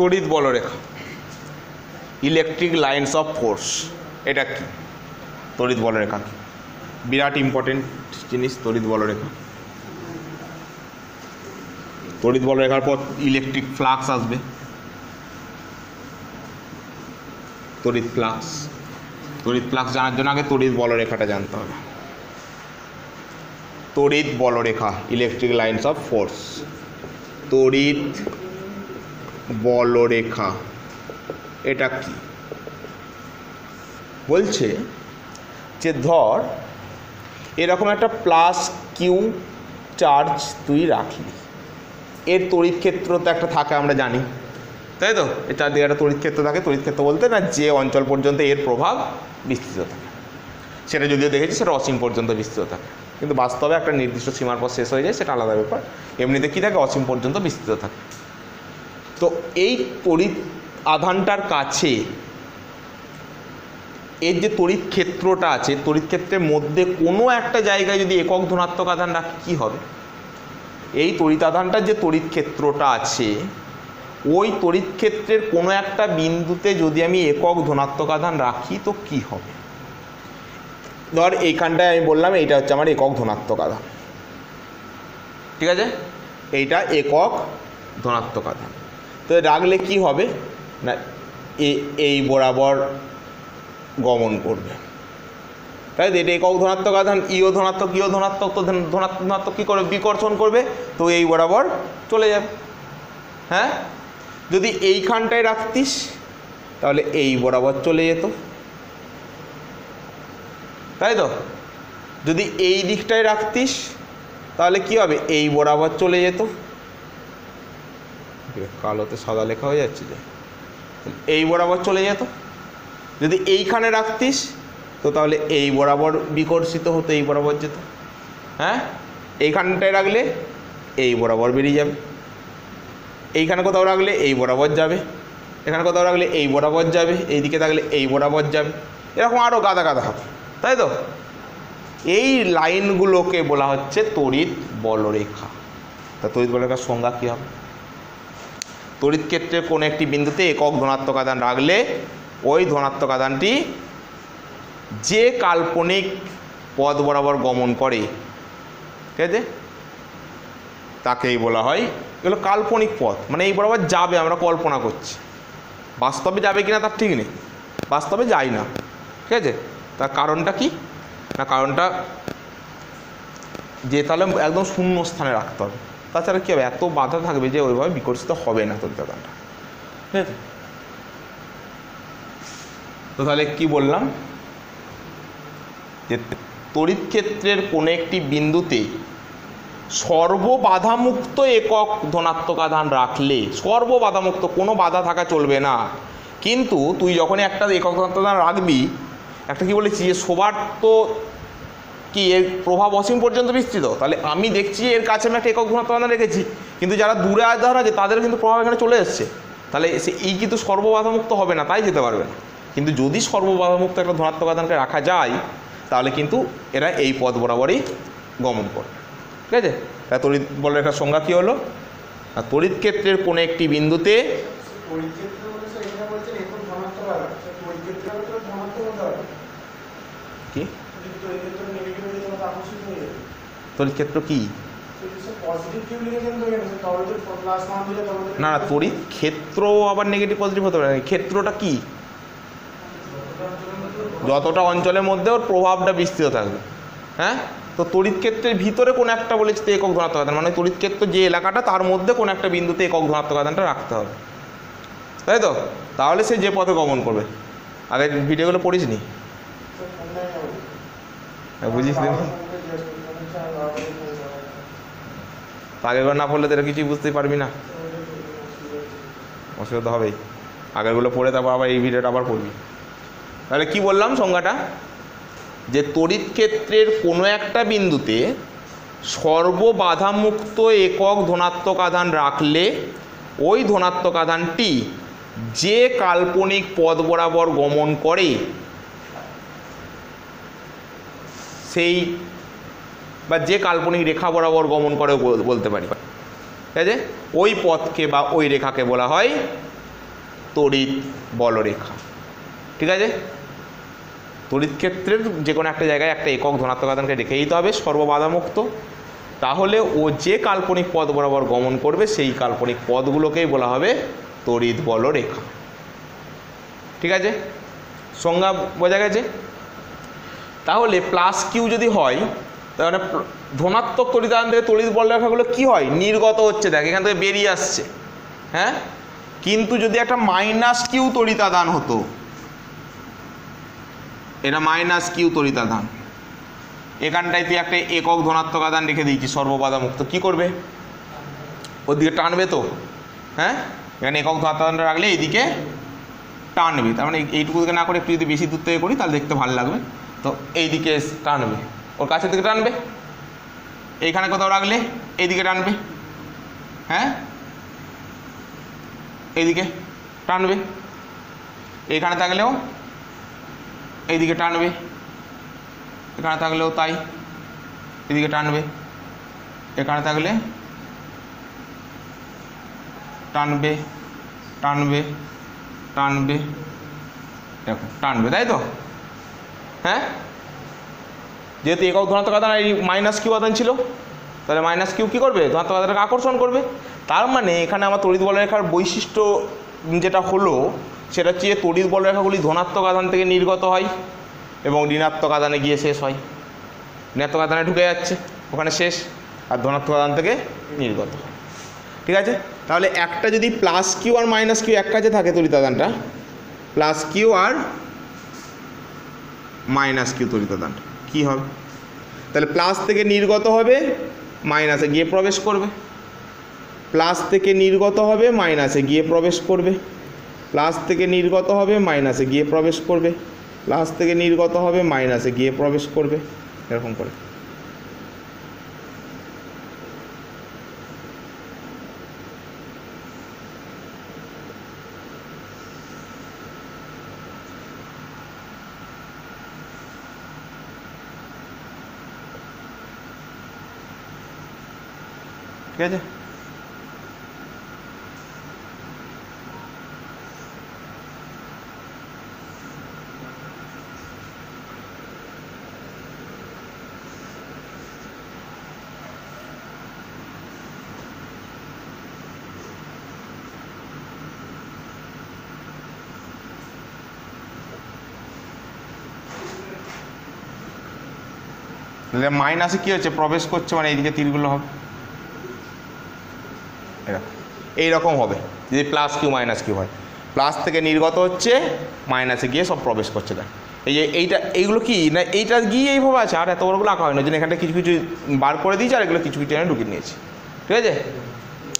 তড়িৎ বলরেখা। Electric lines of force এটা কি? তড়িৎ বলরেখা কি? বিরাট ইম্পর্টেন্ট জিনিস তড়িৎ বলরেখা। তড়িৎ বলরেখার পর ইলেকট্রিক ফ্লাক্স আসবে। তড়িৎ ফ্লাক্স তড়িৎ ফ্লাক্স জানার জন্য আগে তড়িৎ বলরেখাটা জানতে হবে। তড়িৎ বলরেখা ইলেকট্রিক লাইন্স অফ ফোর্স তড়িৎ বলরেখা। এটা কি? বলছে যে ধর, এরকম একটা প্লাস কিউ চার্জ তুই রাখলি। এর তড়িৎ ক্ষেত্র তো একটা থাকে, আমরা জানি। তাই তো? এর চারদিকে একটা তড়িৎ ক্ষেত্র থাকে, তড়িৎ ক্ষেত্র বলতে না, যে অঞ্চল পর্যন্ত এর প্রভাব বিস্তৃত থাকে। সেটা যদিও দেখেছি, সেটা অসীম পর্যন্ত বিস্তৃত থাকে। কিন্তু বাস্তবে একটা নির্দিষ্ট সীমার পর শেষ হয়ে যায়, সেটা আলাদা ব্যাপার। এমনিতে কী থাকে? অসীম পর্যন্ত বিস্তৃত থাকে। তো এই তড়িৎ আধানটার কাছে এর যে তড়িৎ ক্ষেত্রটা আছে, তড়িৎ ক্ষেত্রের মধ্যে কোনো একটা জায়গায় যদি একক ধনাত্মক আধান রাখি, কী হবে? এই তড়িৎ আধানটার যে তড়িৎ ক্ষেত্রটা আছে, ওই তড়িৎ ক্ষেত্রের কোনো একটা বিন্দুতে যদি আমি একক ধনাত্মক আধান রাখি, তো কি হবে? ধর এইখানটায় আমি বললাম, এইটা হচ্ছে আমার একক ধনাত্মক আধান। ঠিক আছে? এইটা একক ধনাত্মক আধান। তো রাখলে কি হবে? না, এ- এই বরাবর গমন করবে। তাই এটা একক ধনাত্মক আধান ইও ধনাত্মক ইও ধনাত্মক, তো ধন- ধনাত্মক ধনাত্মক কী করবে? বিকর্ষণ করবে, তো এই বরাবর চলে যাবে। হ্যাঁ? যদি এইখানটায় রাখতিস, তাহলে এই বরাবর চলে যেত। তাই তো? যদি এই দিকটায় রাখতিস, তাহলে কি হবে? এই বরাবর চলে যেত। কালোতে সাদা লেখা হয়ে যাচ্ছে যে। এই বরাবর চলে যেত। যদি এইখানে রাখতিস, তো তাহলে এই বরাবর বিকর্ষিত হতো, এই বরাবর যেত। হ্যাঁ? এইখানটায় রাখলে এই বরাবর বেরিয়ে যাবে। এইখানে কোথাও রাখলে এই বরাবর যাবে। এখানে কোথাও রাখলে এই বরাবর যাবে। এইদিকে থাকলে এই বরাবর যাবে। এরকম আরও গাদা গাদা হবে। তাই তো? এই লাইনগুলোকে বলা হচ্ছে তড়িৎ বলরেখা। তা তড়িৎ বলরেখার সংজ্ঞা কী হবে? তড়িৎ ক্ষেত্রে কোনো একটি বিন্দুতে একক ধনাত্মক আধান রাখলে ওই ধনাত্মক আধানটি যে কাল্পনিক পথ বরাবর গমন করে, ঠিক আছে? তাকেই বলা হয় এগুলো কাল্পনিক পথ মানে এই বরাবর যাবে, আমরা কল্পনা করছি। বাস্তবে যাবে কিনা তার ঠিক নেই, বাস্তবে যায় না, ঠিক আছে? তার কারণটা কি? না, কারণটা যে তাহলে একদম শূন্য স্থানে রাখতে হবে। তাছাড়া কী হবে? এত বাধা থাকবে যে ওইভাবে বিকশিত হবে না তোর দাদানটা ঠিক আছে? তো তাহলে কি বললাম? যে তড়িৎ ক্ষেত্রের কোনো একটি বিন্দুতে সর্ববাধামুক্ত একক ধনাত্মক আধান রাখলে, সর্ববাধামুক্ত কোনো বাধা থাকা চলবে না। কিন্তু তুই যখনই একটা একক ধনাত্মক আধান রাখবি, একটা কি বলেছি যে সবার তো কি এর প্রভাব অসীম পর্যন্ত বিস্তৃত? তাহলে আমি দেখছি এর কাছে আমি একটা একক আধান রেখেছি কিন্তু যারা দূরে আধান আছে তাদের কিন্তু প্রভাব এখানে চলে এসছে। তাহলে সে এই কিন্তু সর্ববাধামুক্ত হবে না তাই যেতে পারবে না। কিন্তু যদি সর্ববাধামুক্ত একটা ধনাত্মক আধানকে রাখা যায় তাহলে কিন্তু এরা এই পথ বরাবরই গমন করে ঠিক আছে? তা তড়িৎ বলের একটা সংজ্ঞা কী হলো? আর তড়িৎ ক্ষেত্রের কোনো একটি বিন্দুতে পরিক্ষেত্র দিলে তবে তো না না তড়িৎ ক্ষেত্র আবার নেগেটিভ পজিটিভ হতে পারে না। ক্ষেত্রটা কী? যতটা অঞ্চলের মধ্যে ওর প্রভাবটা বিস্তৃত থাকবে। হ্যাঁ? তো তড়িৎ ক্ষেত্রের ভিতরে কোনো একটা বলেছে তো একক ধনাত্মক আধান মানে তড়িৎ ক্ষেত্র যে এলাকাটা তার মধ্যে কোনো একটা বিন্দুতে একক ধনাত্মক আধানটা রাখতে হবে। তাই তো? তাহলে সে যে পথে গমন করবে। আগে ভিডিওগুলো পড়িস নি হ্যাঁ, বুঝিস নি? বাবার সঙ্গে জিজ্ঞেস করতে হবে, স্যার, বাবার সঙ্গে ফোন করা হয়। তো আগেরবার না পড়লে তো এটা কিছুই বুঝতেই পারবি না। অসুবিধা হবেই। আগেরগুলো পড়ে তারপর আবার এই ভিডিওটা আবার পড়বি। তাহলে কি বললাম সংজ্ঞাটা? যে তড়িৎ ক্ষেত্রের কোনো একটা বিন্দুতে সর্ববাধামুক্ত একক ধনাত্মক আধান রাখলে ওই ধনাত্মক আধানটি যে কাল্পনিক পথ বরাবর গমন করে, সেই বা যে কাল্পনিক রেখা বরাবর গমন করে বলতে পারি। ঠিক আছে? ওই পথকে বা ওই রেখাকে বলা হয় তড়িৎ বলরেখা। ঠিক আছে? তড়িৎ ক্ষেত্রের যে কোনো একটা জায়গায় একটা একক ধনাত্মক আধানকে রেখে দিতে হবে, সর্ববাধামুক্ত। তাহলে ও যে কাল্পনিক পদ বরাবর গমন করবে, সেই কাল্পনিক পদগুলোকেই বলা হবে তড়িৎ বলরেখা। ঠিক আছে? সংজ্ঞা বোঝা গেছে? তাহলে প্লাস কিউ যদি হয় প্ল- ধনাত্মক তড়িতাদান থেকে তড়িৎ বলরেখাগুলো কি হয়? নির্গত হচ্ছে, দেখ, এখান থেকে বেরিয়ে আসছে। হ্যাঁ? কিন্তু যদি একটা মাইনাস কিউ তড়িতাদান হতো, এটা মাইনাস কিউ তড়িতাদান এখানটায় তুই একটা একক ধনাত্মক আদান রেখে দিয়েছি সর্ববাধা মুক্ত কি করবে? ওদিকে টানবে তো। হ্যাঁ? এখানে একক ধনাত্মক রাখলে এইদিকে টানবে। তার মানে এই- এইটুকু না করে একটু যদি বেশি দূর থেকে করি, তাহলে দেখতে ভালো লাগবে। তো এইদিকে টানবে। ওর কাছের দিকে টানবে এইখানে কোথাও রাখলে এইদিকে টানবে হ্যাঁ এইদিকে টানবে এইখানে থাকলেও এইদিকে টানবে এখানে থাকলেও তাই এদিকে টানবে এখানে থাকলে টানবে টানবে টানবে দেখো টানবে তাই তো হ্যাঁ যেহেতু একক ধনাত্মক আদান এই মাইনাস কিউ আদান ছিল, তাহলে মাইনাস কিউ কী করবে? ধনাত্মক আদানকে আকর্ষণ করবে। তার মানে এখানে আমার তড়িৎ বলরেখার বৈশিষ্ট্য যেটা হলো, সেটা হচ্ছে তড়িৎ বলরেখাগুলি ধনাত্মক আদান থেকে নির্গত হয় এবং ঋণাত্মক আদানে গিয়ে শেষ হয়। ঋণাত্মক আদানে ঢুকে যাচ্ছে, ওখানে শেষ, আর ধনাত্মক আদান থেকে নির্গত ঠিক আছে? তাহলে একটা যদি প্লাস কিউ আর মাইনাস কিউ এক কাছে থাকে তড়িৎ আদানটা প্লাস কিউ আর মাইনাস কিউ তড়িৎ আদানটা কী হবে? তাহলে প্লাস থেকে নির্গত হবে মাইনাসে গিয়ে প্রবেশ করবে। প্লাস থেকে নির্গত হবে মাইনাসে গিয়ে প্রবেশ করবে। প্লাস থেকে নির্গত হবে মাইনাসে গিয়ে প্রবেশ করবে। প্লাস থেকে নির্গত হবে মাইনাসে গিয়ে প্রবেশ করবে। এরকম করে। ঠিক আছে মাইনাসে কী হচ্ছে প্রবেশ করছে মানে এইদিকে তীরগুলো হবে এরকম এইরকম হবে, যদি প্লাস কিউ মাইনাস কিউ হয়। প্লাস থেকে নির্গত হচ্ছে মাইনাসে গিয়ে সব প্রবেশ করছে, দেখ। এই যে এইটা, এইগুলো কি? না, এইটা গিয়ে এইভাবে আছে, আর এত বড়গুলো আঁকা হয় না জন্য এখানটা কিছু কিছু বার করে দিয়েছে, আর এগুলো কিছু কিছু আমি ঢুকিয়ে নিয়েছি। ঠিক আছে?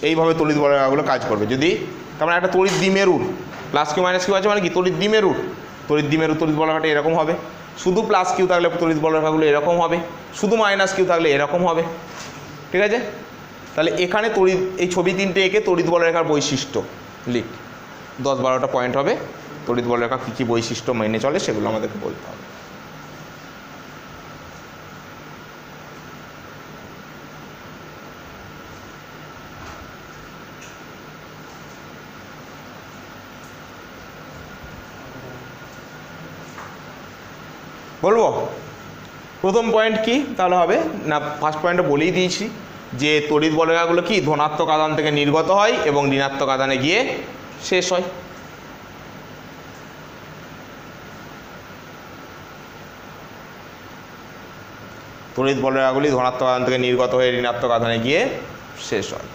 এইভাবে তড়িৎ বলগুলো কাজ করবে। যদি, তার মানে একটা তড়িৎ দ্বিমেরুর প্লাস কিউ মাইনাস কিউ আছে মানে কি? তড়িৎ দ্বিমেরুর তড়িৎ দ্বিমেরু তড়িৎ বলকাটা এরকম হবে। শুধু প্লাস কিউ থাকলে তড়িৎ বলকাগুলো এরকম হবে। শুধু মাইনাস কিউ থাকলে এরকম হবে। ঠিক আছে? তাহলে এখানে তড়িৎ, এই ছবি তিনটে এঁকে তড়িৎ বলরেখার বৈশিষ্ট্য, লিখ। দশ বারোটা পয়েন্ট হবে, তড়িৎ বলরেখা কী কী বৈশিষ্ট্য মেনে চলে সেগুলো আমাদেরকে বলতে হবে। বলব? প্রথম পয়েন্ট কি? তাহলে হবে, না ফার্স্ট পয়েন্টটা বলেই দিয়েছি। যে তড়িৎ বলরেখাগুলো কি? ধনাত্মক আদান থেকে নির্গত হয় এবং ঋণাত্মক আদানে গিয়ে শেষ হয়। তড়িৎ বলরেখাগুলি ধনাত্মক আদান থেকে নির্গত হয়ে ঋণাত্মক আদানে গিয়ে শেষ হয়।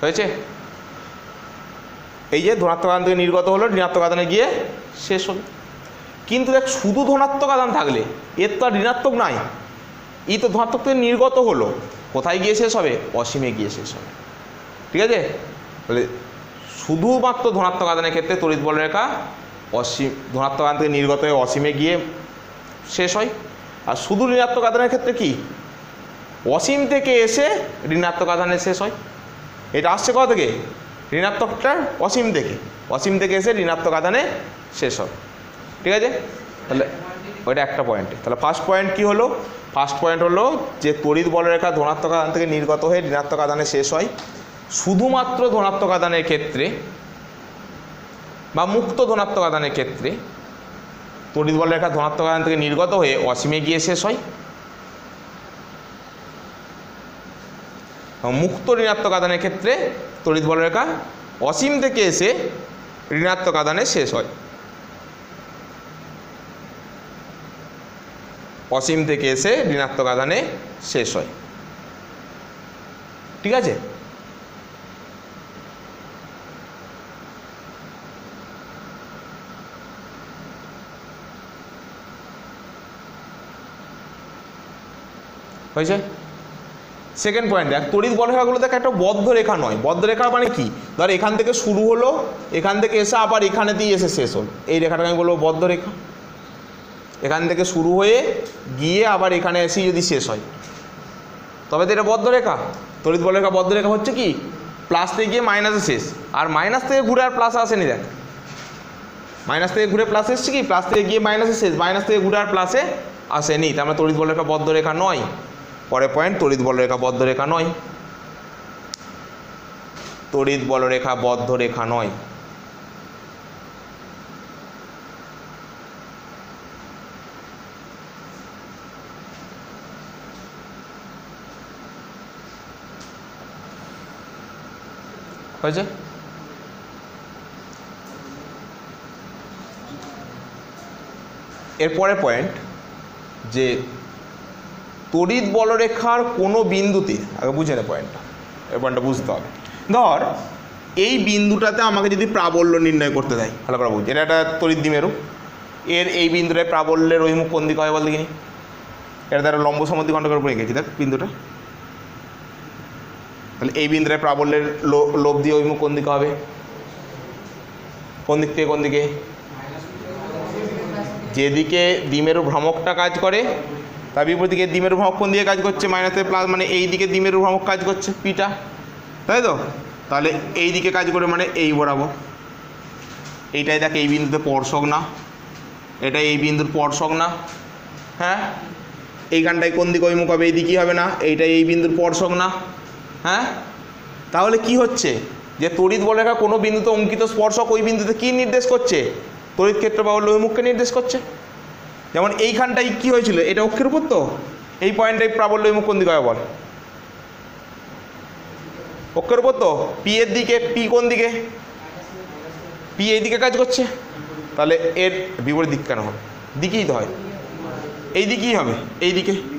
হয়েছে? এই যে ধনাত্মক আদান থেকে নির্গত হলো, ঋণাত্মক আদানে গিয়ে শেষ হলো। কিন্তু দেখ, শুধু ধনাত্মক আদান থাকলে, এর তো আর ঋণাত্মক নাই। এই তো ধনাত্মক থেকে নির্গত হলো। কোথায় গিয়ে শেষ হবে? অসীমে গিয়ে শেষ হবে। ঠিক আছে? তাহলে শুধুমাত্র ধনাত্মক আদানের ক্ষেত্রে তড়িৎ বলরেখা অসীম, ধনাত্মক আদান থেকে নির্গত হয়ে অসীমে গিয়ে শেষ হয়। আর শুধু ঋণাত্মক আদানের ক্ষেত্রে কি? অসীম থেকে এসে ঋণাত্মক আদানে শেষ হয়। এটা আসছে কোথা থেকে? ঋণাত্মকটা অসীম থেকে। অসীম থেকে এসে ঋণাত্মক আদানে শেষ হবে। ঠিক আছে? তাহলে ওইটা একটা পয়েন্টে তাহলে ফার্স্ট পয়েন্ট কি হলো? ফার্স্ট পয়েন্ট হলো যে তড়িৎ বলরেখা ধনাত্মক আদান থেকে নির্গত হয়ে ঋণাত্মক আদানে শেষ হয়। শুধুমাত্র ধনাত্মক আদানের ক্ষেত্রে বা মুক্ত ধনাত্মক আদানের ক্ষেত্রে তড়িৎ বলরেখা ধনাত্মক আদান থেকে নির্গত হয়ে অসীমে গিয়ে শেষ হয়। মুক্ত ঋণাত্মক আদানের ক্ষেত্রে তড়িৎ বলরেখা অসীম থেকে এসে ঋণাত্মক আদানে শেষ হয়। অসীম থেকে এসে ঋণাত্মক আদানে শেষ হয়। ঠিক আছে? হয়েছে? সেকেন্ড পয়েন্ট দেখ, তড়িৎ বলরেখাগুলো দেখ, একটা বদ্ধ রেখা নয়। বদ্ধ রেখা মানে কি? ধর, এখান থেকে শুরু হলো, এখান থেকে এসে আবার এখানে এখানেতেই এসে শেষ হলো। এই রেখাটাকে আমি বলব বদ্ধ রেখা। এখান থেকে শুরু হয়ে গিয়ে আবার এখানে এসেই যদি শেষ হয়। তবে তো এটা বদ্ধ রেখা তড়িৎ বলরেখা বদ্ধরেখা হচ্ছে কি? প্লাস থেকে গিয়ে মাইনাসে শেষ। আর মাইনাস থেকে ঘুরে আর প্লাস আসেনি, দেখ। মাইনাস থেকে ঘুরে প্লাস এসছে কি? প্লাস থেকে গিয়ে মাইনাসে শেষ। মাইনাস থেকে ঘুরে আর প্লাসে আসেনি। তার মানে তড়িৎ বলরেখা বদ্ধ রেখা নয়। পরে পয়েন্ট তড়িৎ বলরেখা বদ্ধ রেখা নয়। তড়িৎ বলরেখা বদ্ধ রেখা নয়। হয়েছে? এরপরে পয়েন্ট যে তড়িৎ বলরেখার কোনো বিন্দুতে, আগে বুঝে নে পয়েন্টটা এই পয়েন্টটা বুঝতে হবে। ধর, এই বিন্দুটাতে আমাকে যদি প্রাবল্য নির্ণয় করতে দেয়, ভালো করে বুঝ, এটা একটা তড়িৎ দ্বিমেরু, এর এই বিন্দুটায় প্রাবল্যের অভিমুখ কোন দিকে হয় বল দেখিনি? এটা দ্বারা লম্ব সমদ্বি ঘণ্টাকার উপরে গেছি দেখ বিন্দুটা। তাহলে এই বিন্দুটায় প্রাবল্যের লোভ দিয়ে অভিমুখ কোন দিকে হবে? কোন দিক থেকে কোন দিকে? যেদিকে দ্বিমেরু ভ্রমকটা কাজ করে, তার বিপরীত দ্বিমেরু ভ্রমক কোন দিকে কাজ করছে? মাইনাসে প্লাস মানে এই দিকে দ্বিমেরু ভ্রমক কাজ করছে পিটা তাই তো? তাহলে এই দিকে কাজ করে মানে এই বরাবর। এইটাই দেখ এই বিন্দুতে স্পর্শক না। এটা এই বিন্দুর স্পর্শক না। হ্যাঁ? এইখানটায় কোন দিকে অভিমুখ হবে? এই দিকেই হবে না। এইটাই এই বিন্দুর স্পর্শক না। হ্যাঁ? তাহলে কি হচ্ছে? যে তড়িৎ বলরেখা কোনো বিন্দুতে অঙ্কিত স্পর্শক ওই বিন্দুতে কি নির্দেশ করছে? তড়িৎ ক্ষেত্র বা অভিমুখকে নির্দেশ করছে। যেমন এইখানটাই কি হয়েছিল? এটা অক্ষের উপর তো? এই পয়েন্টটাই প্রাবল্য অভিমুখ কোন দিকে হবে বল? অক্ষের উপর তো? পি এর দিকে পি কোন দিকে? পি এই দিকে কাজ করছে। তাহলে এর বিপরীত দিক কেন হবে? দিকেই তো হয়। এই দিকেই হবে। এই দিকে।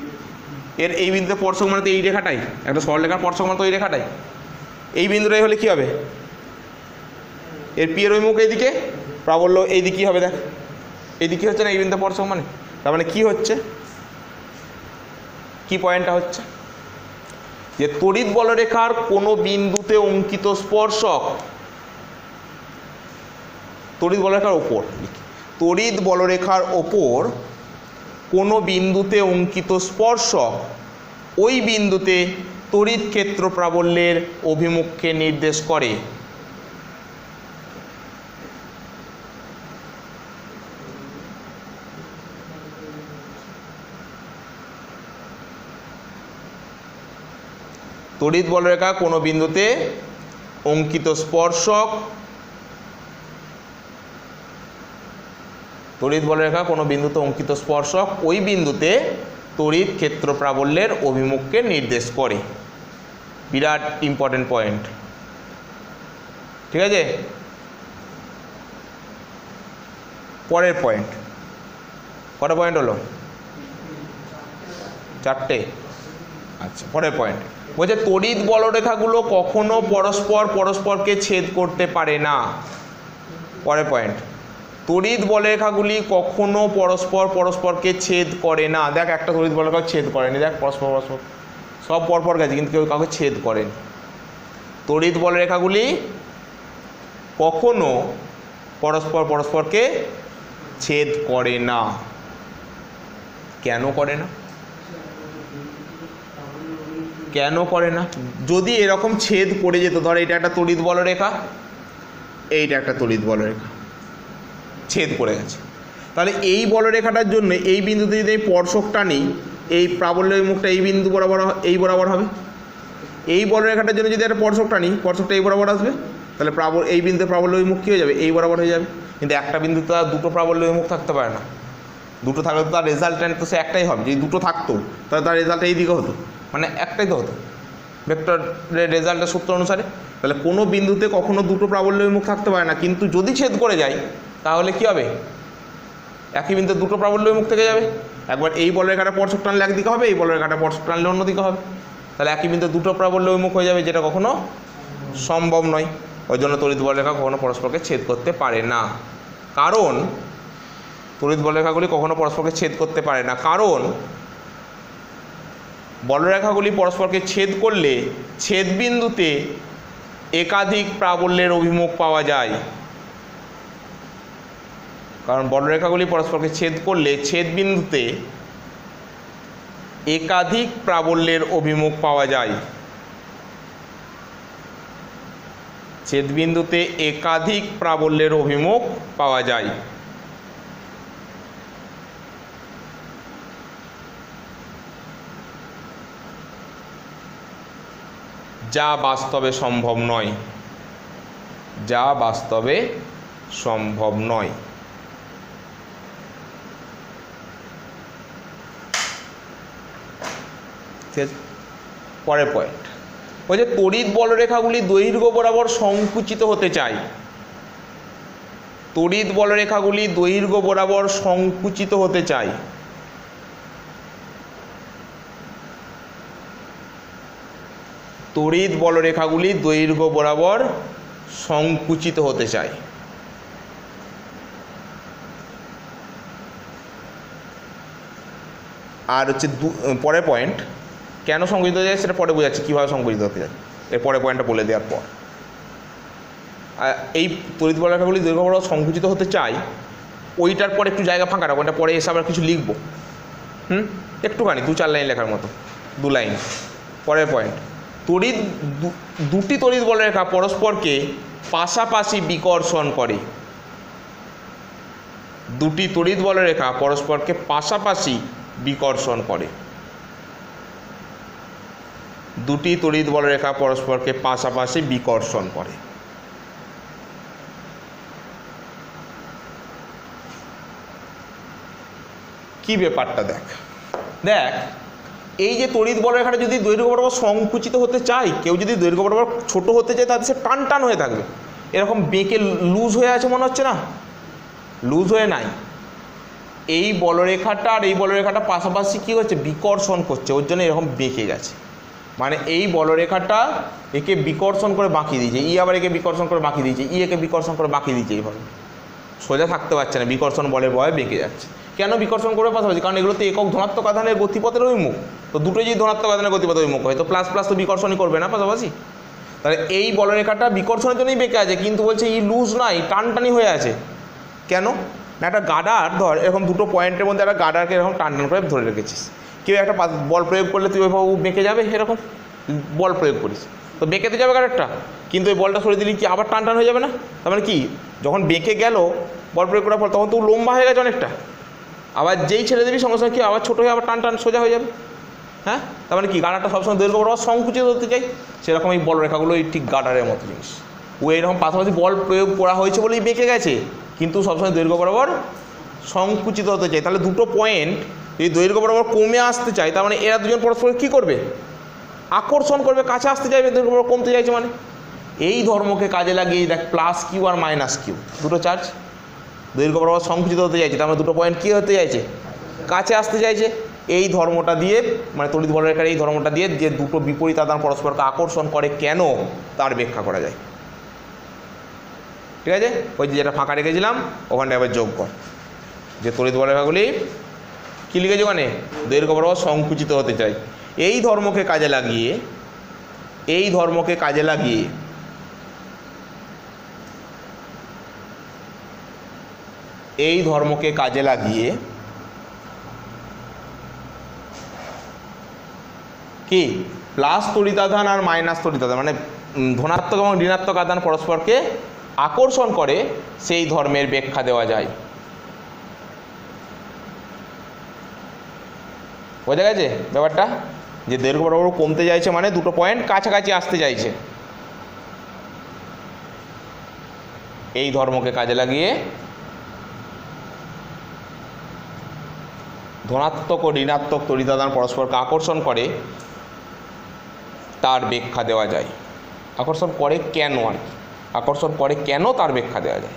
এর এই বিন্দুতে স্পর্শক মানে তো এই রেখাটাই। একটা সরলরেখার স্পর্শক মানে তো এই রেখাটাই। এই বিন্দুটাই হলে কি হবে? এর পি এর অভিমুখ এইদিকে, প্রাবল্য এই দিকেই হবে, দেখ। এই দিকে হচ্ছে না এই বিন্দুতে স্পর্শক মানে? তার মানে কি হচ্ছে? কি পয়েন্টটা হচ্ছে? যে তড়িৎ বলরেখার কোনো বিন্দুতে অঙ্কিত স্পর্শক তড়িৎ বলরেখার ওপর তড়িৎ বলরেখার ওপর কোনো বিন্দুতে অঙ্কিত স্পর্শক ওই বিন্দুতে তড়িৎ ক্ষেত্র প্রাবল্যের অভিমুখকে নির্দেশ করে। তড়িৎ বলরেখা কোনো বিন্দুতে অঙ্কিত স্পর্শক তড়িৎ বলরেখা কোনো বিন্দুতে অঙ্কিত স্পর্শক, ওই বিন্দুতে তড়িৎ ক্ষেত্র প্রাবল্যের অভিমুখকে নির্দেশ করে। বিরাট ইম্পর্টেন্ট পয়েন্ট ঠিক আছে? পরের পয়েন্ট কটা পয়েন্ট হলো? চারটে। আচ্ছা পরের পয়েন্ট বলছে, তড়িৎ বলরেখাগুলো কখনো পরস্পর পরস্পরকে ছেদ করতে পারে না। পরের পয়েন্ট তড়িৎ বলরেখাগুলি কখনো পরস্পর পরস্পরকে ছেদ করে না। দেখ, একটা তড়িৎ বলরেখা ছেদ করেনি। দেখ, পরস্পর পরস্পর। সব পরপর গেছে, কিন্তু কেউ কাউকে ছেদ করেনি। তড়িৎ বলরেখাগুলি কখনো পরস্পর পরস্পরকে ছেদ করে না। কেন করে না? কেন করে না? যদি এরকম ছেদ পড়ে যেত, ধর, এটা একটা তড়িৎ বলরেখা এইটা একটা তড়িৎ বলরেখা ছেদ পড়ে গেছে। তাহলে এই বলরেখাটার জন্য এই বিন্দুতে যদি আমি স্পর্শকটা নিই এই প্রাবল্য মুখটা এই বিন্দু বরাবর এই বরাবর হবে। এই বলরেখাটার জন্য যদি একটা স্পর্শক নিই স্পর্শকটা এই বরাবর আসবে? তাহলে প্রাবল এই বিন্দুতে প্রাবল্য মুখ কী হয়ে যাবে? এই বরাবর হয়ে যাবে। কিন্তু একটা বিন্দুতে আর দুটো প্রাবল্য মুখ থাকতে পারে না। দুটো থাকলে তো তার রেজাল্টেন্ট তো সে একটাই হবে। যদি দুটো থাকতো, তাহলে তার রেজাল্ট এই দিকে হতো। মানে একটাই তো হতো। ভেক্টরের রেজাল্টের সূত্র অনুসারে। তাহলে কোনো বিন্দুতে কখনো দুটো প্রাবল্য মুখ থাকতে পারে না। কিন্তু যদি ছেদ করে যায় তাহলে কি হবে? একই বিন্দুতে দুটো প্রাবল্য মুখ থেকে যাবে। একবার এই বলরেখাটা পর্শক টানলে একদিকে হবে, এই বলরেখাটা পর্শক টানলে অন্যদিকে হবে। তাহলে একই বিন্দুতে দুটো প্রাবল্য মুখ হয়ে যাবে, যেটা কখনো সম্ভব নয়। ওই জন্য তড়িৎ বলরেখা কখনো পরস্পরকে ছেদ করতে পারে না। কারণ, তড়িৎ বলরেখাগুলি কখনো পরস্পরকে ছেদ করতে পারে না। কারণ বলরেখাগুলি পরস্পরকে ছেদ করলে ছেদ বিন্দুতে একাধিক প্রাবল্যের অভিমুখ পাওয়া যায়। কারণ বলরেখাগুলি পরস্পরকে ছেদ করলে ছেদ বিন্দুতে একাধিক প্রাবল্যের অভিমুখ পাওয়া যায়। ছেদ বিন্দুতে একাধিক প্রাবল্যের অভিমুখ পাওয়া যায়। যা বাস্তবে সম্ভব নয়। যা বাস্তবে সম্ভব নয়। ঠিক পরের পয়েন্ট ওই যে তড়িৎ বলরেখাগুলি দৈর্ঘ্য বরাবর সংকুচিত হতে চায় তড়িৎ বলরেখাগুলি দৈর্ঘ্য বরাবর সংকুচিত হতে চায় তড়িৎ বলরেখাগুলি দৈর্ঘ্য বরাবর সংকুচিত হতে চায় আর হচ্ছে পরের পয়েন্ট কেন সংকুচিত হতে যায় সেটা পরে বোঝাচ্ছি, কীভাবে সংকুচিত হতে যায়। এর পরের পয়েন্টটা বলে দেওয়ার পর। এই তড়িৎ বলরেখাগুলি দৈর্ঘ্য বরাবর সংকুচিত হতে চাই, ওইটার পর একটু জায়গা ফাঁকা রাখব, ওইটা পরে এসে আবার কিছু লিখব। হুম? একটুখানি, দু চার লাইন লেখার মতো, দু লাইন। পরের পয়েন্ট তড়িৎ দুটি তড়িৎ বলরেখা পরস্পরকে পাশাপাশি বিকর্ষণ করে। দুটি তড়িৎ বলরেখা পরস্পরকে পাশাপাশি বিকর্ষণ করে। দুটি তড়িৎ বলরেখা পরস্পরকে পাশাপাশি বিকর্ষণ করে। কি ব্যাপারটা দেখ? দেখ, এই যে তড়িৎ বলরেখাটা যদি দৈর্ঘ্য বরাবর সংকুচিত হতে চায়, কেউ যদি দৈর্ঘ্য বরাবর ছোট হতে চায়, তাহলে সে টান টান হয়ে থাকবে। এরকম বেঁকে লুজ হয়ে আছে মনে হচ্ছে না? লুজ হয়ে নাই। এই বলরেখাটা আর এই বলরেখাটা পাশাপাশি কী হচ্ছে? বিকর্ষণ করছে, ওর জন্য এরকম বেঁকে গেছে। মানে এই বলরেখাটা একে বিকর্ষণ করে বাঁকিয়ে দিয়েছে, ই আবার একে বিকর্ষণ করে বাঁকিয়ে দিয়েছে, ই একে বিকর্ষণ করে বাঁকিয়ে দিয়েছে এইভাবে। সোজা থাকতে পারছে না, বিকর্ষণ বলে ভয়ে বেঁকে যাচ্ছে। কেন বিকর্ষণ করবে পাশাপাশি? কারণ এগুলো তো একক ধনাত্মক আধানের গতিপথের অভিমুখ। তো দুটোই যদি ধনাত্মক আধানের গতিপথের অভিমুখ হয়, তো প্লাস প্লাস তো বিকর্ষণই করবে না পাশাপাশি? তাহলে এই বলরেখাটা বিকর্ষণের জন্যই বেঁকে আছে, কিন্তু বলছে ই লুজ নাই, টানটানি হয়ে আছে। কেন? না, একটা গাডার ধর, এরকম দুটো পয়েন্টের মধ্যে একটা গাডারকে এরকম টান টান করে ধরে রেখেছিস। কেউ একটা বল প্রয়োগ করলে তুই ওইভাবে বেঁকে যাবে এরকম? বল প্রয়োগ করিস। তো বেঁকে তো যাবে গাডারটা কিন্তু ওই বলটা সরিয়ে দিলি কি আবার টান টান হয়ে যাবে না? তার মানে কি? যখন বেঁকে গেল, বল প্রয়োগ করার পর তখন তো লম্বা হয়ে গেছে অনেকটা। আবার যেই ছেড়ে দিবি, সঙ্গে সঙ্গে কি আবার ছোটো হয়ে আবার টান টান সোজা হয়ে যাবে? হ্যাঁ? তার মানে কি? গাডারটা সবসময় দৈর্ঘ্য বরাবর সংকুচিত হতে চাই। সেরকম এই বল রেখাগুলো এই ঠিক গাডারের মতো জিনিস। ও এরকম পাশাপাশি বল প্রয়োগ করা হয়েছে বলেই বেঁকে গেছে। কিন্তু সবসময় দৈর্ঘ্য বরাবর সংকুচিত হতে চাই। তাহলে দুটো পয়েন্ট যদি দৈর্ঘ্য বরাবর কমে আসতে চায়, তার মানে এরা দুজন পরস্পর কী করবে? আকর্ষণ করবে, কাছে আসতে চাইবে, দৈর্ঘ্য বরাবর কমতে চাইছে মানে। এই ধর্মকে কাজে লাগিয়ে দেখ প্লাস কিউ আর মাইনাস কিউ দুটো চার্জ দৈর্ঘ্য বরাবর সংকুচিত হতে চাইছে তার মানে দুটো পয়েন্ট কী হতে চাইছে কাছে আসতে চাইছে। এই ধর্মটা দিয়ে মানে তড়িৎ বলরেখার এই ধর্মটা দিয়ে যে দুটো বিপরীত আদান পরস্পরকে আকর্ষণ করে কেন, তার ব্যাখ্যা করা যায়। ঠিক আছে? ওই যে যেটা ফাঁকা রেখেছিলাম ওখানটা আবার যোগ কর। যে তড়িৎ বলরেখাগুলি কী লিখেছে ওখানে? দৈর্ঘ্য বরাবর সংকুচিত হতে চাই। এই ধর্মকে কাজে লাগিয়ে, এই ধর্মকে কাজে লাগিয়ে এই ধর্মকে কাজে লাগিয়ে কি? প্লাস তড়িতাধান আর মাইনাস তড়িতাধান মানে ধনাত্মক এবং ঋণাত্মক আধান পরস্পরকে আকর্ষণ করে সেই ধর্মের ব্যাখ্যা দেওয়া যায়। বোঝা গেছে ব্যাপারটা? যে দৈর্ঘ্য বরাবর কমতে চাইছে মানে দুটো পয়েন্ট কাছাকাছি আসতে চাইছে। এই ধর্মকে কাজে লাগিয়ে ধনাত্মক ও ঋণাত্মক তড়িতাদান পরস্পরকে আকর্ষণ করে তার ব্যাখ্যা দেওয়া যায়। আকর্ষণ করে কেন আর আকর্ষণ করে কেন তার ব্যাখ্যা দেওয়া যায়?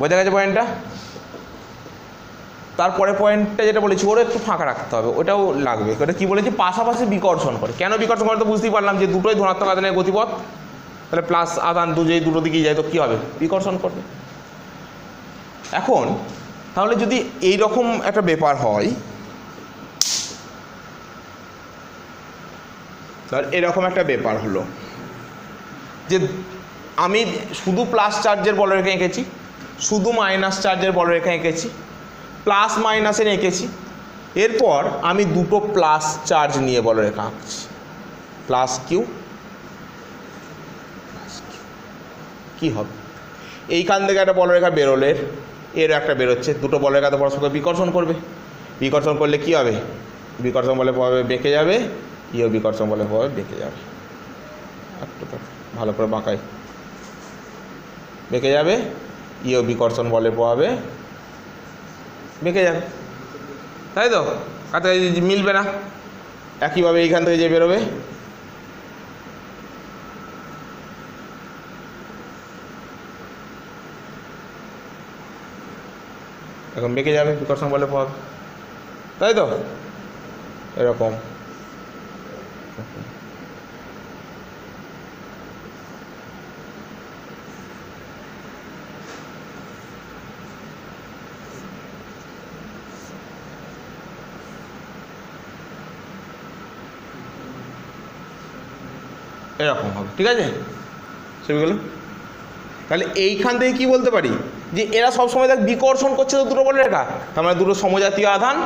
বোঝা গেছে পয়েন্টটা তারপরে পয়েন্টটা যেটা বলেছি, ওরও একটু ফাঁকা রাখতে হবে, ওটাও লাগবে। ওটা কী বলেছি? পাশাপাশি বিকর্ষণ করে। কেন বিকর্ষণ করে? তো বুঝতেই পারলাম যে দুটোই ধনাত্মক আদানের গতিপথ। তাহলে প্লাস আদান দুজেই দুটো দিকেই যায়, তো কী হবে? বিকর্ষণ করবে। এখন, তাহলে যদি এই রকম একটা ব্যাপার হয়, তাহলে এরকম একটা ব্যাপার হলো যে আমি শুধু প্লাস চার্জের বলরেখা এঁকেছি, শুধু মাইনাস চার্জের বল বলরেখা এঁকেছি প্লাস মাইনাসের এঁকেছি এরপর আমি দুটো প্লাস চার্জ নিয়ে বলরেখা আঁকছি। প্লাস কিউ কি হবে? এইখান থেকে একটা বলরেখা বেরোলে এর একটা বেরোচ্ছে। দুটো বলরেখা তো পরস্পরকে বিকর্ষণ করবে। বিকর্ষণ করলে কি হবে? বিকর্ষণ বলে প্রভাবে বেঁকে যাবে ইও বিকর্ষণ বলে প্রভাবে বেঁকে যাবে। ভালো করে বাঁকাই। বেঁকে যাবে ইও বিকর্ষণ বলে প্রভাবে বেঁকে যাবে। তাই তো? কাছাকাছি মিলবে না? একইভাবে এইখান থেকে যে বেরোবে। এখন বেঁকে যাবে বিকর্ষণ বলে প্রভাব তাই তো? এরকম। এরকম হবে, ঠিক আছে? ছবিগুলো? তাহলে এইখান থেকে কি বলতে পারি? যে এরা সবসময় দেখ বিকর্ষণ করছে তো দুটো বলে রেখা। তার মানে দুটো সমজাতীয় আধান,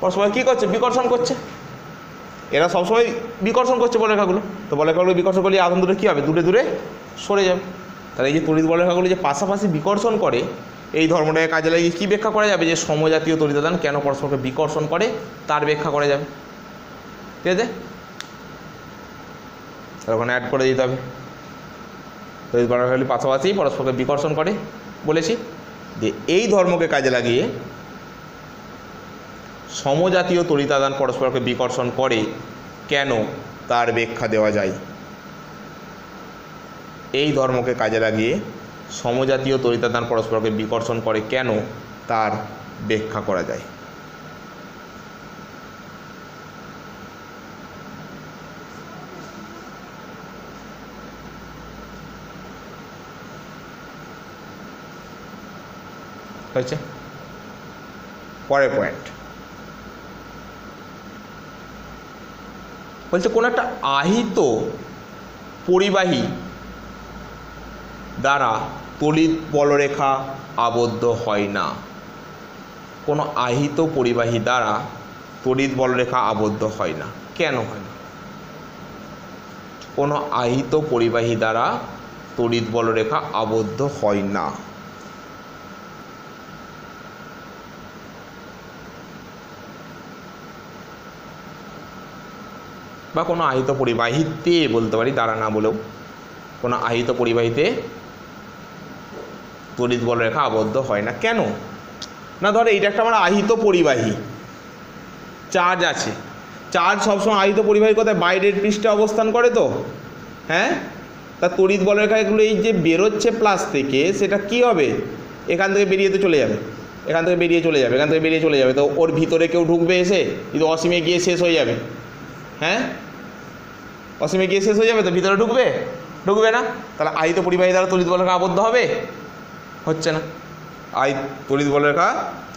পরস্পর কী করছে? বিকর্ষণ করছে। এরা সবসময় বিকর্ষণ করছে বলরেখাগুলো তো বলরেখাগুলো বিকর্ষণ করলে আধান দুটো কী হবে? দূরে দূরে সরে যাবে। তাহলে এই যে তড়িৎ বলরেখাগুলো যে পাশাপাশি বিকর্ষণ করে, এই ধর্মটাকে কাজে লাগিয়ে কী ব্যাখ্যা করা যাবে? যে সমজাতীয় তড়িতাদান কেন পরস্পরকে বিকর্ষণ করে? তার ব্যাখ্যা করা যাবে। ঠিক আছে? তাহলে ওখানে অ্যাড করে দিতে হবে। তড়িৎ বলরেখাগুলি পাশাপাশি পরস্পরকে বিকর্ষণ করে বলেছি যে এই ধর্মকে কাজে লাগিয়ে সমজাতীয় তড়িতাদান পরস্পরকে বিকর্ষণ করে কেন তার ব্যাখ্যা দেওয়া যায়? এই ধর্মকে কাজে লাগিয়ে সমজাতীয় তড়িতাদান পরস্পরকে বিকর্ষণ করে কেন তার ব্যাখ্যা করা যায়? হয়েছে? পরের পয়েন্ট বলছে, কোনো একটা আহিত পরিবাহী দ্বারা তড়িৎ বলরেখা আবদ্ধ হয় না। কোনো আহিত পরিবাহী দ্বারা তড়িৎ বলরেখা আবদ্ধ হয় না। কেন হয় না? কোনো আহিত পরিবাহী দ্বারা তড়িৎ বলরেখা আবদ্ধ হয় না। বা কোনো আহিত পরিবাহীতে বলতে পারি দ্বারা না বলেও। কোনো আহিত পরিবাহীতে তড়িৎ বলরেখা আবদ্ধ হয় না। কেন? না ধরো এইটা একটা আমার আহিত পরিবাহী। চার্জ আছে। চার্জ সবসময় আহিত পরিবাহী কোথায়? বাইরের পৃষ্ঠে অবস্থান করে তো। হ্যাঁ? তা তড়িৎ বলরেখা এগুলো এই যে বেরোচ্ছে প্লাস থেকে, সেটা কি হবে? এখান থেকে বেরিয়ে তো চলে যাবে। এখান থেকে বেরিয়ে চলে যাবে, এখান থেকে বেরিয়ে চলে যাবে। তো ওর ভিতরে কেউ ঢুকবে এসে, কিন্তু অসীমে গিয়ে শেষ হয়ে যাবে। হ্যাঁ? অসীমে গিয়ে শেষ হয়ে যাবে তো? ভিতরে ঢুকবে? ঢুকবে না? তাহলে আহিত পরিবাহী দ্বারা তড়িৎ বলরেখা আবদ্ধ হবে? হচ্ছে না। আই তড়িৎ বলরেখা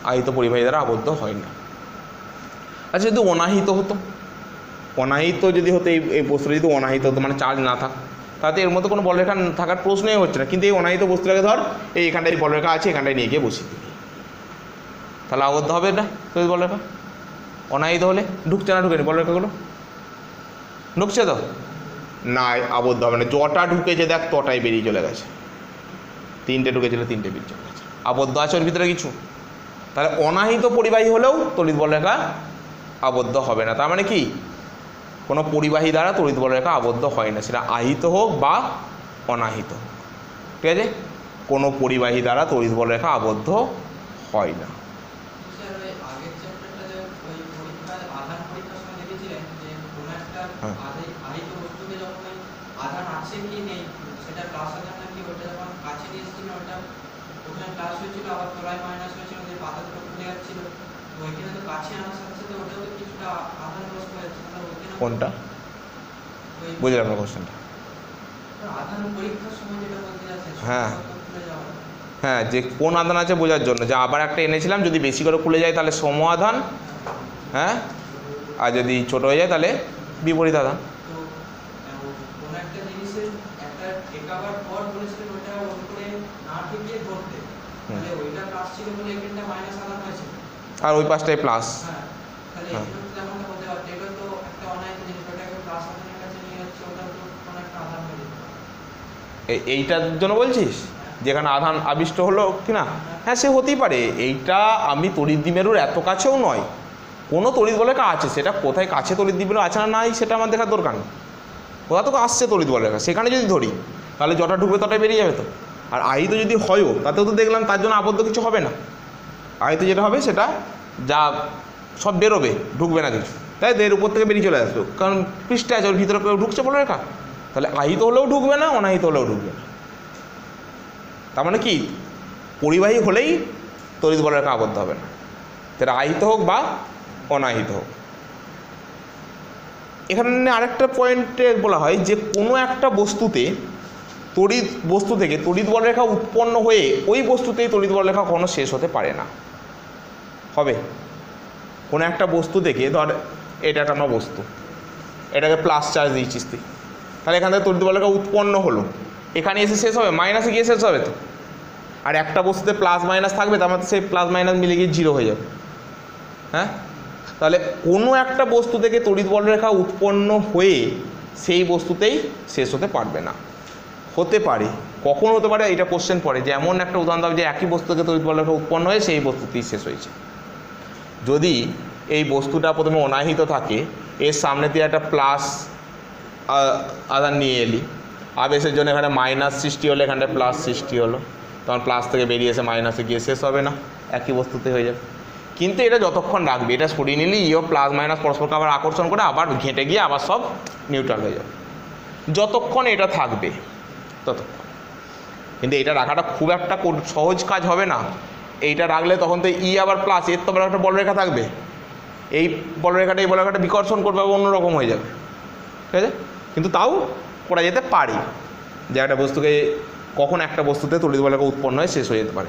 আহিত পরিবাহী দ্বারা আবদ্ধ হয় না। আচ্ছা যদি অনাহিত হতো? অনাহিত যদি হতো, এই এই বস্তুটা যদি অনাহিত হতো মানে চার্জ না থাক তাতে এর মধ্যে কোনো বলরেখা থাকার প্রশ্নই হচ্ছে না। কিন্তু এই অনাহিত বস্তুটাকে ধর, এই এখানটায় বলরেখা আছে, এখানটায় নিয়ে গিয়ে বসিয়ে দিবি। তাহলে আবদ্ধ হবে না তড়িৎ বলরেখা অনাহিত হলে ঢুকছে না, ঢুকে ঢুকেনি বলরেখাগুলো ঢুকছে তো? না আবদ্ধ হবে না। জটা ঢুকেছে, দেখ, তটাই বেরিয়ে চলে গেছে। তিনটে ঢুকেছিল, তিনটে বেরিয়ে চলে গেছে। আবদ্ধ আছে ওর ভিতরে কিছু? তাহলে অনাহিত পরিবাহী হলেও তড়িৎ বলরেখা আবদ্ধ হবে না। তার মানে কি? কোনো পরিবাহী দ্বারা তড়িৎ বলরেখা আবদ্ধ হয় না। সেটা আহিত হোক বা অনাহিত ঠিক আছে? কোনো পরিবাহী দ্বারা তড়িৎ বলরেখা আবদ্ধ হয় না স্যার ওই আগের চ্যাপ্টারটা যে ওই পরীক্ষার আধান পরীক্ষার সময় দেখেছিলেন যে কোনো একটা হ্যাঁ। আধাই আহিত বস্তুকে যখন আধান আছে কি নেই সেটা প্লাস আধান নাকি ওটা যখন কাছে নিয়ে এসেছিল ওটা ওখানে প্লাস হয়েছিল আবার তোলায় মাইনাস হয়েছিল যে পাতা দুটো খুলে যাচ্ছিল তো ওইখানে তো কাছে আনার সাথে সাথে ওটাও তো কিছুটা আধান গ্রস্ত হয়ে যাচ্ছে তাহলে ওইখানে কোনটা? বুঝলাম না কোশ্চেনটা আধান পরীক্ষার সময় যেটা বলতে যাচ্ছে হ্যাঁ। হ্যাঁ যে কোন আধান আছে বোঝার জন্য যে আবার একটা এনেছিলাম যদি বেশি করে খুলে যায় তাহলে সম আধান হ্যাঁ? আর যদি ছোট হয়ে যায় তাহলে বিপরীত আধান তো আহ, কোনো একটা জিনিসের একটা ঠেকাবার পর বলেছিলেন ওটা ওর করে না ঠেকিয়ে ধরতে তাহলে ওইটা প্লাস ছিল বলে এখানটা মাইনাস আলাদা হয়েছে। আর ওই প্লাস হ্যাঁ হ্যাঁ। প্লাস কোনো হয়ে। এইটার জন্য বলছিস? যেখানে আধান আবিষ্ট হলো কি না হ্যাঁ সে হতেই পারে। এইটা আমি তড়িৎ দ্বিমেরুর এত কাছেও নয়। কোনো তড়িৎ বলেখা আছে, সেটা কোথায় কাছে তড়িৎ দ্বিমেরু আছে না নাই সেটা আমার দেখার দরকার নেই। কোথা থেকে আসছে তড়িৎ বলেখা সেখানে যদি ধরি, তাহলে যটা ঢুকবে তটাই বেরিয়ে যাবে তো। আর আহিত যদি হয়ও, তাতেও তো দেখলাম তার জন্য আবদ্ধ কিছু হবে না। আহিত যেটা হবে সেটা যা সব বেরোবে, ঢুকবে না কিছু। তাই তো এর উপর থেকে বেরিয়ে চলে আসবে। কারণ পৃষ্ঠে আছে, ওর ভিতরে ঢুকছে বলে রেখা তাহলে আহিত হলেও ঢুকবে না অনাহিত হলেও ঢুকবে না। তার মানে কি? পরিবাহী হলেই তড়িৎ বলরেখা আবদ্ধ হবে না। সেটা আহিত হোক বা অনাহিত এখানে আরেকটা পয়েন্টে বলা হয় যে, কোনো একটা বস্তুতে তড়িৎ বস্তু থেকে তড়িৎ বলরেখা উৎপন্ন হয়ে ওই বস্তুতেই তড়িৎ বলরেখা কখনো শেষ হতে পারে না। হবে? কোনো একটা বস্তু থেকে, ধর, এটা একটা আমার বস্তু এটাকে প্লাস চার্জ দিয়েছিস তুই। তাহলে এখান থেকে তড়িৎ বলরেখা উৎপন্ন হলো। এখানে এসে শেষ হবে? মাইনাসে গিয়ে শেষ হবে তো? আর একটা বস্তুতে প্লাস মাইনাস থাকবে, তার মধ্যে সেই প্লাস মাইনাস মিলে গিয়ে জিরো হয়ে যাবে। হ্যাঁ? তাহলে কোনো একটা বস্তু থেকে তড়িৎ বলরেখা উৎপন্ন হয়ে সেই বস্তুতেই শেষ হতে পারবে না। হতে পারে, কখন হতে পারে, এটা কোশ্চেন পড়ে যে এমন একটা উদাহরণ দাও যে একই বস্তু থেকে তড়িৎ বলরেখা উৎপন্ন হয়ে সেই বস্তুতেই শেষ হয়েছে। যদি এই বস্তুটা প্রথমে অনাহিত থাকে, এর সামনে দিয়ে একটা প্লাস আদান নিয়ে এলি আবেশের জন্য এখানে মাইনাস সৃষ্টি হলে এখানটা প্লাস সৃষ্টি হলো, তখন প্লাস থেকে বেরিয়ে এসে মাইনাসে গিয়ে শেষ হবে না, একই বস্তুতে হয়ে যাবে। কিন্তু এটা যতক্ষণ রাখবে, এটা সরিয়ে নিলে ইও প্লাস মাইনাস পরস্পরকে আবার আকর্ষণ করে আবার ঘেঁটে গিয়ে আবার সব নিউট্রাল হয়ে যাবে। যতক্ষণ এটা থাকবে, ততক্ষণ। কিন্তু এটা রাখাটা খুব একটা সহজ কাজ হবে না। এইটা রাখলে তখন তো ই আবার প্লাস এর তো একটা বলরেখা থাকবে। এই বলরেখাটা এই বলরেখাটা বিকর্ষণ করবে, আবার অন্যরকম হয়ে যাবে। ঠিক আছে? কিন্তু তাও করা যেতে পারে। যে একটা বস্তুকে কখন একটা বস্তুতে তড়িৎ বলরেখা উৎপন্ন হয়ে শেষ হয়ে যেতে পারে।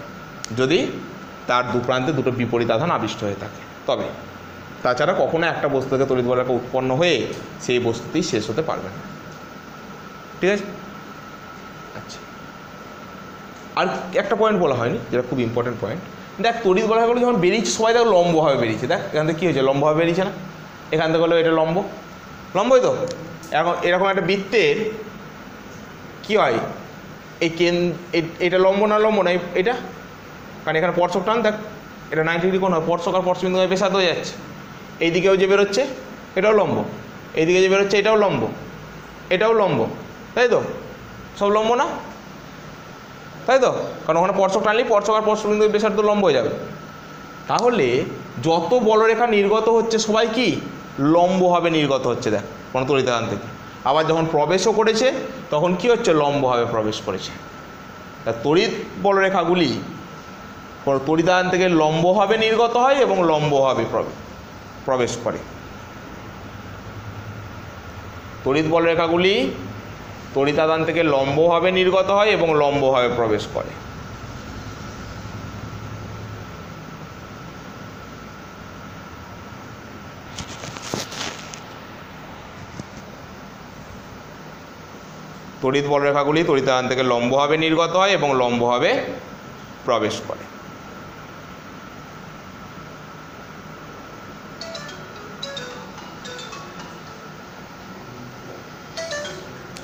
যদি তার দু প্রান্তে দুটো বিপরীত আধান আবিষ্ট হয়ে থাকে। তবে তাছাড়া কখনো একটা বস্তু থেকে তড়িৎ বলরেখা উৎপন্ন হয়ে সেই বস্তুতেই শেষ হতে পারবে না। ঠিক আছে? আচ্ছা। আর একটা পয়েন্ট বলা হয়নি, যেটা খুব ইম্পর্টেন্ট পয়েন্ট দেখ, তড়িৎ বলরেখাগুলো যখন বেরিয়েছে, সবাই দেখ লম্বভাবে বেরিয়েছে। দেখ, এখান থেকে কী হয়েছে? লম্বভাবে বেরিয়েছে না? এখান থেকে হলো এটা লম্ব। লম্বই তো। এখন এরকম একটা বৃত্তের কী হয়? এই কেন এটা লম্ব না লম্ব না এটা কারণ এখানে পর্শক টান, দেখ, এটা নাইনটি ডিগ্রি কোণ হয় পর্শক আর পর্শবিন্দু পেশাদ হয়ে যাচ্ছে। এইদিকেও যে বেরোচ্ছে, এটাও লম্ব। এইদিকে যে বেরোচ্ছে, এটাও লম্ব। এটাও লম্ব। তাই তো? সব লম্ব না? তাই তো? কারণ ওখানে পর্শক টানলেই পর্শক আর পর্শবিন্দু তো লম্ব হয়ে যাবে। তাহলে যত বলরেখা নির্গত হচ্ছে, সবাই কি? লম্বভাবে নির্গত হচ্ছে, দেখ কোনো তরিতাদান থেকে। আবার যখন প্রবেশও করেছে, তখন কি হচ্ছে? লম্বভাবে প্রবেশ করেছে। তা তড়িৎ বলরেখাগুলি তরিতাদান থেকে লম্বভাবে নির্গত হয় এবং লম্বভাবে প্রবে- প্রবেশ করে। তড়িৎ বলরেখাগুলি তড়িতাদান থেকে লম্বভাবে নির্গত হয় এবং লম্বভাবে প্রবেশ করে। তড়িৎ বলরেখাগুলি তড়িতাদান থেকে লম্বভাবে নির্গত হয় এবং লম্বভাবে প্রবেশ করে।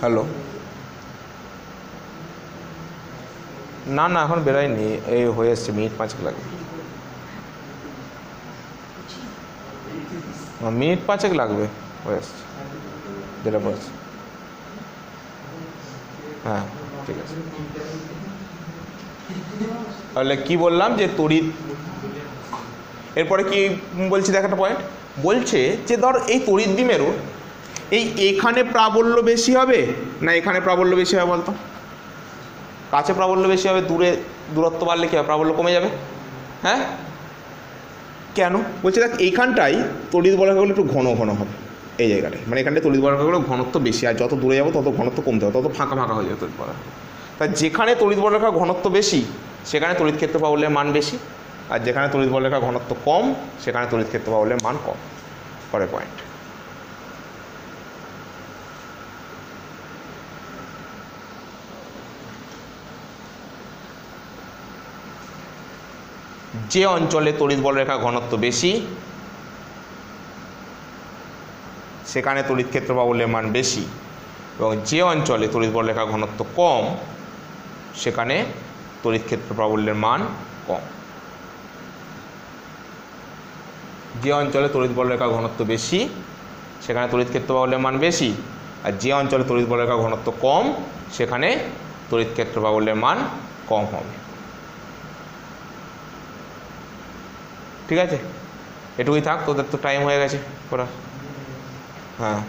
হ্যালো। না না, এখন বেরোয়নি। এই হয়ে এসছে, মিনিট পাঁচেক লাগবে মিনিট পাঁচেক লাগবে, হয়ে আসছে যেটা বলছি। হ্যাঁ ঠিক আছে। তাহলে কি বললাম যে তড়িৎ এরপরে কি বলছি দেখ একটা পয়েন্ট বলছে যে ধর এই তড়িৎ দ্বিমেরু এই এখানে প্রাবল্য বেশি হবে? না এখানে প্রাবল্য বেশি হবে বলতো? কাছে প্রাবল্য বেশি হবে, দূরে দূরত্ব বাড়লে কী হবে? প্রাবল্য কমে যাবে? হ্যাঁ? কেন? বলছে দেখ এইখানটাই তড়িৎ বলাকাগুলো একটু ঘন ঘন হবে, এই জায়গাটায়। মানে এখানটায় তড়িৎ বলাকাগুলো ঘনত্ব বেশি, আর যত দূরে যাব তত ঘনত্ব কমতে হবে, তত ফাঁকা ফাঁকা হয়ে যাবে তড়িৎ বলাকা তা যেখানে তড়িৎ বলাকা ঘনত্ব বেশি, সেখানে তড়িৎ ক্ষেত্র প্রাবল্যের মান বেশি, আর যেখানে তড়িৎ বলাকা ঘনত্ব কম, সেখানে তড়িৎ ক্ষেত্র প্রাবল্যের মান কম। পরের পয়েন্ট যে অঞ্চলে তড়িৎ বলরেখা ঘনত্ব বেশি, সেখানে তড়িৎ ক্ষেত্র প্রাবল্যের মান বেশি এবং যে অঞ্চলে তড়িৎ বলরেখা ঘনত্ব কম, সেখানে তড়িৎ ক্ষেত্র প্রাবল্যের মান কম। যে অঞ্চলে তড়িৎ বলরেখা ঘনত্ব বেশি, সেখানে তড়িৎ ক্ষেত্র প্রাবল্যের মান বেশি আর যে অঞ্চলে তড়িৎ বলরেখা ঘনত্ব কম, সেখানে তড়িৎ ক্ষেত্র প্রাবল্যের মান কম হবে। ঠিক আছে? এটুকুই থাক তোদের তো টাইম হয়ে গেছে করার হ্যাঁ।